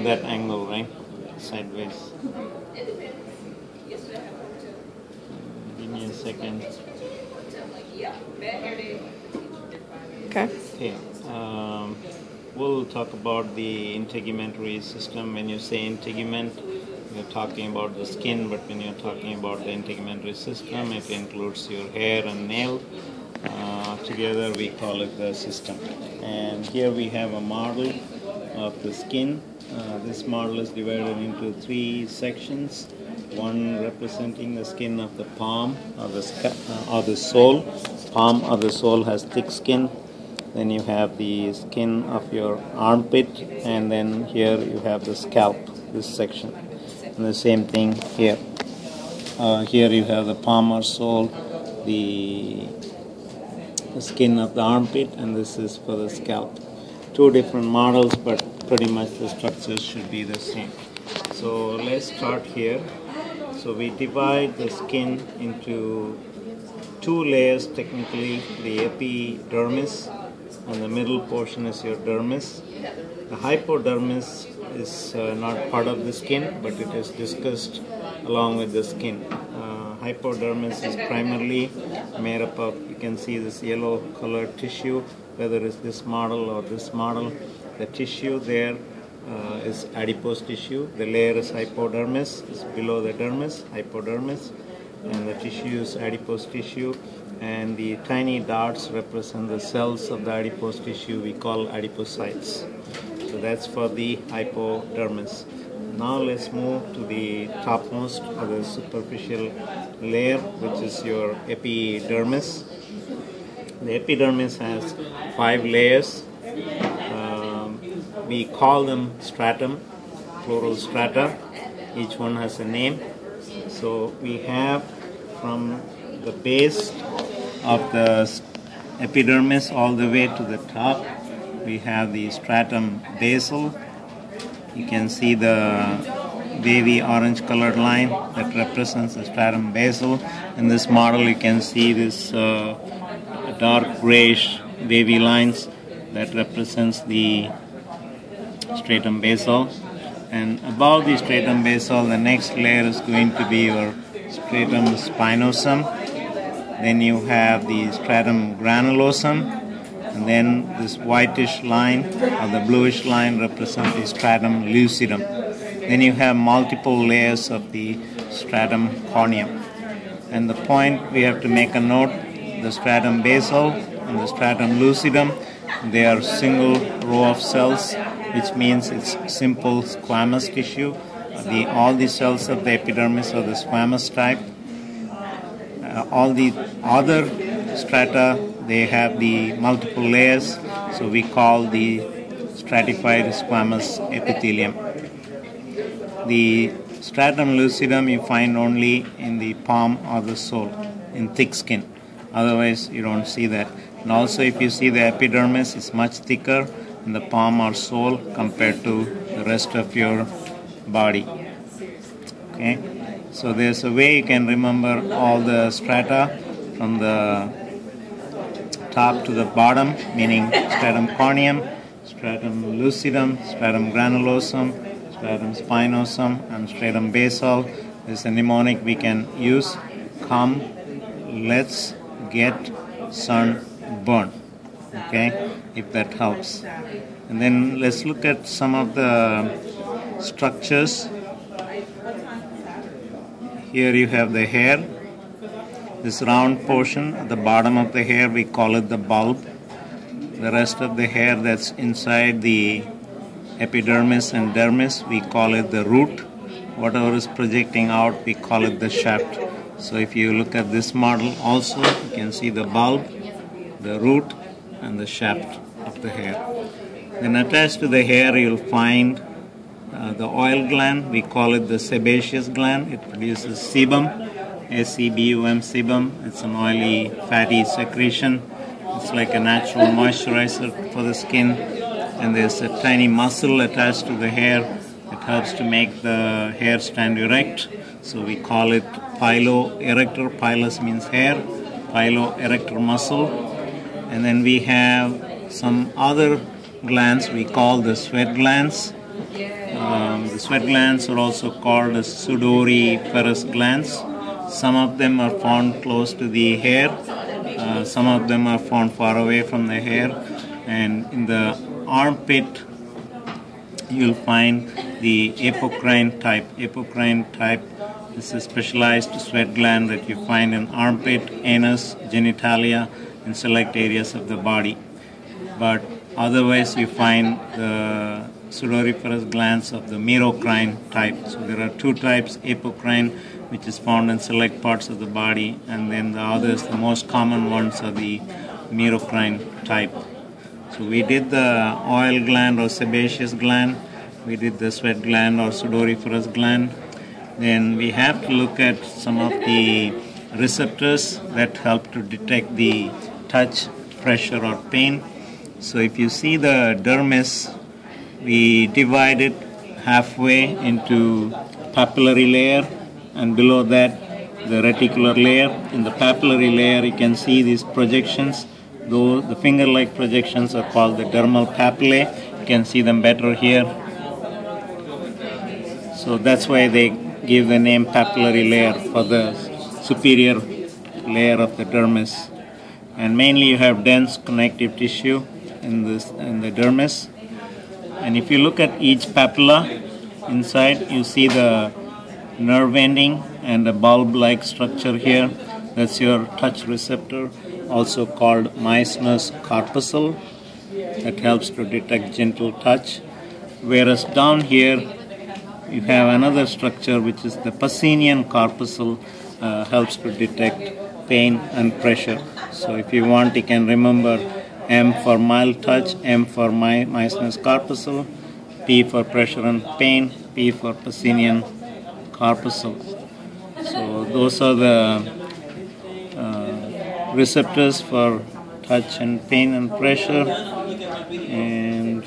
in that angle, right? Sideways. Give me a second. Okay. Okay. Um, we'll talk about the integumentary system. When you say integument, you're talking about the skin, but when you're talking about the integumentary system, it includes your hair and nail. Uh, together, we call it the system. And here we have a model of the skin. Uh, this model is divided into three sections. One representing the skin of the palm or the, uh, or the sole. Palm or the sole has thick skin then you have the skin of your armpit and then here you have the scalp this section and the same thing here uh, here you have the palm or sole the, the skin of the armpit and this is for the scalp two different models but pretty much the structures should be the same so let's start here so we divide the skin into two layers technically the epidermis and the middle portion is your dermis. The hypodermis is uh, not part of the skin, but it is discussed along with the skin. Uh, hypodermis is primarily made up of, you can see this yellow colored tissue, whether it's this model or this model. The tissue there uh, is adipose tissue. The layer is hypodermis, is below the dermis, hypodermis, and the tissue is adipose tissue and the tiny dots represent the cells of the adipose tissue we call adipocytes. So that's for the hypodermis. Now let's move to the topmost or the superficial layer, which is your epidermis. The epidermis has five layers. We call them stratum, plural strata. Each one has a name. So we have from the base of the epidermis all the way to the top. We have the stratum basal. You can see the wavy orange colored line that represents the stratum basal. In this model, you can see this uh, dark grayish wavy lines that represents the stratum basal. And above the stratum basal, the next layer is going to be your stratum spinosum then you have the stratum granulosum, and then this whitish line or the bluish line represents the stratum lucidum. Then you have multiple layers of the stratum corneum. And the point we have to make a note the stratum basal and the stratum lucidum, they are single row of cells, which means it's simple squamous tissue. The, all the cells of the epidermis are the squamous type uh, all the other strata they have the multiple layers so we call the stratified squamous epithelium. The stratum lucidum you find only in the palm or the sole in thick skin. Otherwise you don't see that. And also if you see the epidermis is much thicker in the palm or sole compared to the rest of your body okay so there's a way you can remember all the strata from the top to the bottom, meaning stratum corneum, stratum lucidum, stratum granulosum, stratum spinosum, and stratum basal. This is a mnemonic we can use. Come, let's get sun burn. Okay, if that helps. And then let's look at some of the structures here you have the hair. This round portion at the bottom of the hair, we call it the bulb. The rest of the hair that's inside the epidermis and dermis, we call it the root. Whatever is projecting out, we call it the shaft. So if you look at this model also, you can see the bulb, the root, and the shaft of the hair. Then attached to the hair, you'll find uh, the oil gland, we call it the sebaceous gland. It produces sebum, S-E-B-U-M, sebum. It's an oily, fatty secretion. It's like a natural moisturizer for the skin. And there's a tiny muscle attached to the hair. It helps to make the hair stand erect. So we call it piloerector. Pilus means hair. Piloerector muscle. And then we have some other glands we call the sweat glands Um, the sweat glands are also called as sudoriferous glands. Some of them are found close to the hair, uh, some of them are found far away from the hair, and in the armpit, you'll find the apocrine type. Apocrine type is a specialized sweat gland that you find in armpit, anus, genitalia, and select areas of the body. But otherwise, you find the sudoriferous glands of the merocrine type. So there are two types, apocrine, which is found in select parts of the body, and then the others, the most common ones are the merocrine type. So we did the oil gland or sebaceous gland, we did the sweat gland or sudoriferous gland. Then we have to look at some of the receptors that help to detect the touch, pressure, or pain. So if you see the dermis, we divide it halfway into papillary layer and below that the reticular layer. In the papillary layer you can see these projections. Though the finger-like projections are called the dermal papillae. You can see them better here. So that's why they give the name papillary layer for the superior layer of the dermis. And mainly you have dense connective tissue in this in the dermis. And if you look at each papilla inside, you see the nerve ending and a bulb-like structure here. That's your touch receptor, also called Meissner's corpuscle, that helps to detect gentle touch. Whereas down here, you have another structure which is the Pacinian corpuscle, uh, helps to detect pain and pressure. So if you want, you can remember M for mild touch, M for My- Meissner's corpuscle, P for pressure and pain, P for Pacinian corpuscle. So those are the uh, receptors for touch and pain and pressure, and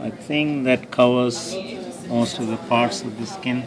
I think that covers most of the parts of the skin.